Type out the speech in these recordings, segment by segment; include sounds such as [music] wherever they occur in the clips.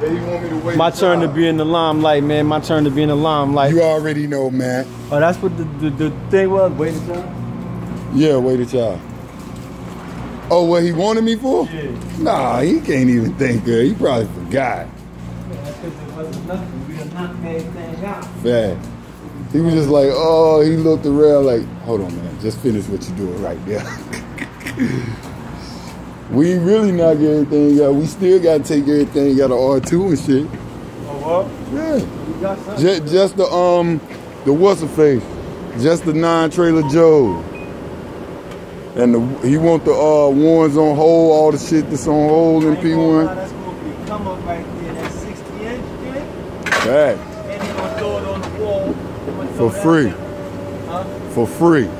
Yeah, you want me to wait? My turn to be in the limelight, man. My turn to be in the limelight. You already know, man. Oh, that's what the, the, the thing was. Wait a second. Yeah, wait a child. Oh, what he wanted me for? Yeah. Nah, he can't even think of it. He probably forgot. That's it wasn't nothing. We done knocked everything out. Fat. He was just like, oh, he looked around like, hold on, man, just finish what you're doing right there. [laughs] we really knock everything out. We still got to take everything out of R2 and shit. Oh, what? Yeah. You got something? Just, just the, um, the what's the face? Just the non-trailer Joe. And the, he want the uh, ones on hold, all the shit that's on hold in I ain't lie, P1. That's gonna be come up right there. That 60 inch thing. Fact. And he gonna throw it on the wall. For free. Huh? For free. Yep.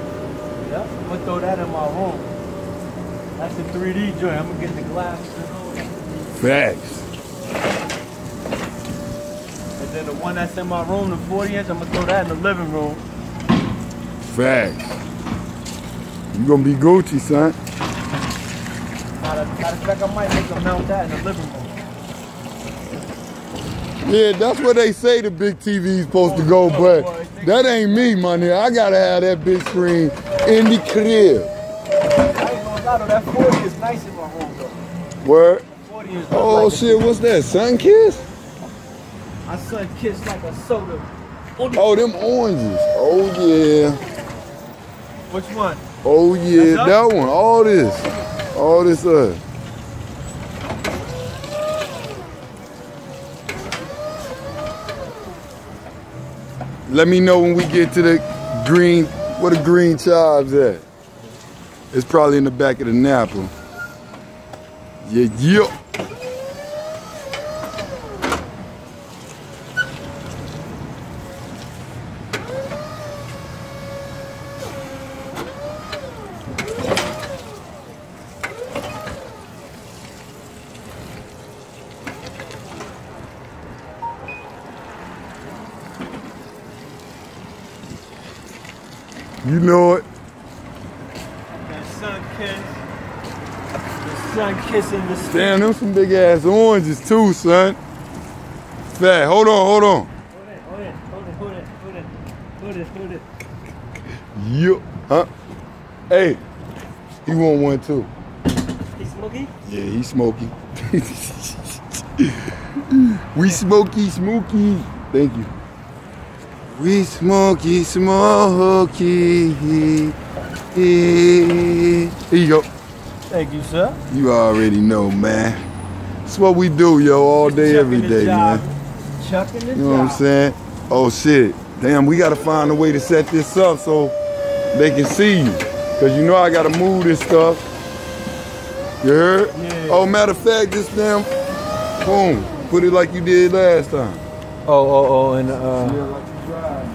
I'm gonna throw that in my room. That's the 3D joint. I'm gonna get the glasses and all that. Facts. And then the one that's in my room, the 40 inch, I'm gonna throw that in the living room. Facts. You gonna be Gucci, son. Matter of fact, I might make them mount that in the living room. Yeah, that's where they say the big TV's supposed to go, oh, but that ain't me, money. I gotta have that big screen in the crib. I ain't though, that 40 is nice in my room though. Word. 40 is Oh like shit, what's that? Sunkist? A, my son kissed like a soda. Oh, them oranges. Oh yeah. Which one? Oh yeah, That's that one. All this. All this uh. Let me know when we get to the green, where the green chives at. It's probably in the back of the Napa. Yeah, yeah. You know it. Sun kissing the stick. Damn, them some big ass oranges too, son. Fat. Hold on, hold on. Hold it, hold it, hold it, hold it, hold it, hold it, hold it. Yup. Huh? Hey, he want one too. He smoky? Yeah, he smoky. [laughs] we smoky, smoky. Thank you. We smoky, smoky. Here you go. Thank you, sir. You already know, man. It's what we do, yo, all day, every job. man. Chucking the You know what I'm saying? Oh shit. Damn, we gotta find a way to set this up so they can see you. Cause you know I gotta move this stuff. You heard? Yeah. Oh, matter of fact, this damn, boom, put it like you did last time. Oh, oh, oh, and uh, like you drive.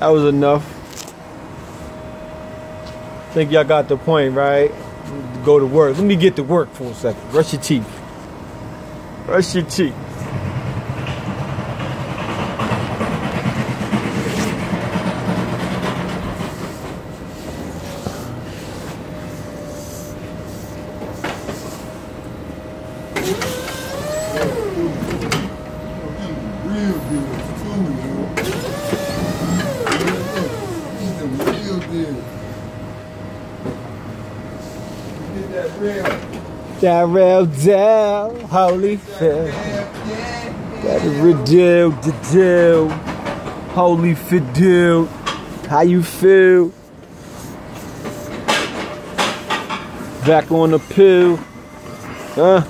That was enough. Think y'all got the point, right? Go to work. Let me get to work for a second. Brush your teeth. Brush your teeth. Real deals too, yo. These the real deals. Get that real. Darrell Dell, holy a redeal, the deal. Holy fidel. How you feel? Back on the pill. Huh?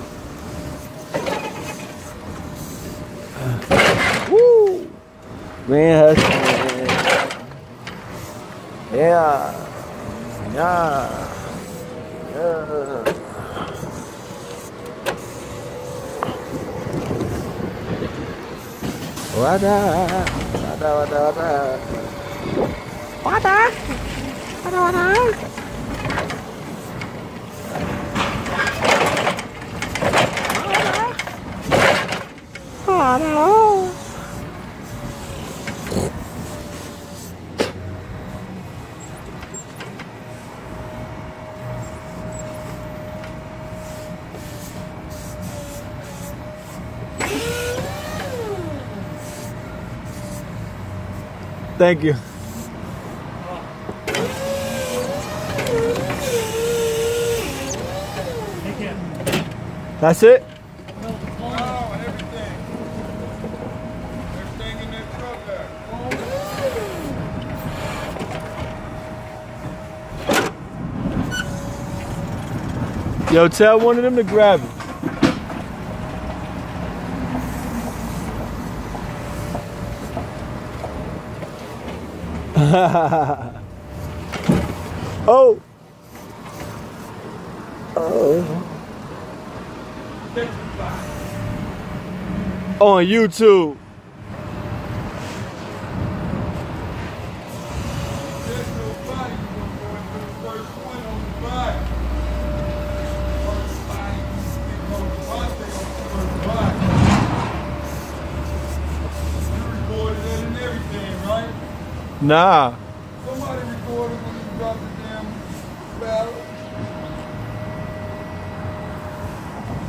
Woo! Man. Yeah. Yeah. Wada, wada, wada, wada. Wada, wada, wada. Wada. Wada. Thank you. That's it? Yo, tell one of them to grab it. [laughs] oh. Oh. On YouTube. Nah. Somebody recorded when you dropped the damn battle.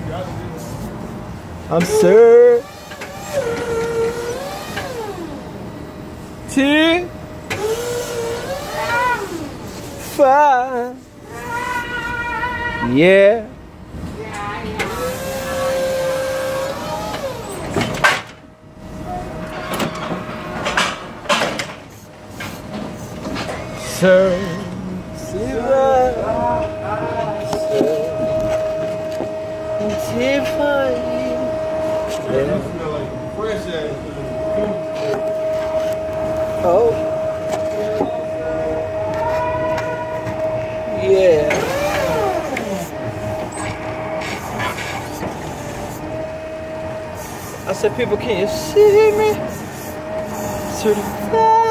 Got it. I'm sir. T. Five. Yeah. Like fresh ass. Oh. Yeah. I said, people, can you see me? Certified.